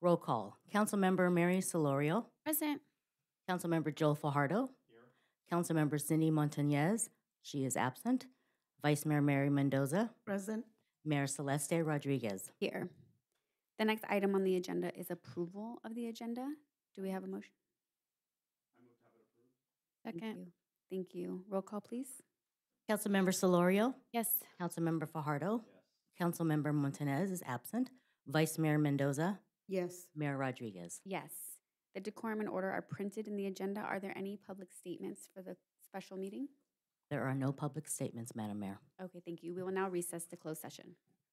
Roll call. Councilmember Mary Solorio. Present. Councilmember Joel Fajardo. Here. Councilmember Cindy Montañez. She is absent. Vice Mayor Mary Mendoza. Present. Mayor Celeste Rodriguez. Here. The next item on the agenda is approval of the agenda. Do we have a motion? Thank Second. you. Thank you. Roll call, please. Councilmember Solorio. Yes. Councilmember Fajardo. Yes. Councilmember Montanez is absent. Vice Mayor Mendoza. Yes. Mayor Rodriguez. Yes. The decorum and order are printed in the agenda. Are there any public statements for the special meeting? There are no public statements, Madam Mayor. Okay, thank you. We will now recess to closed session.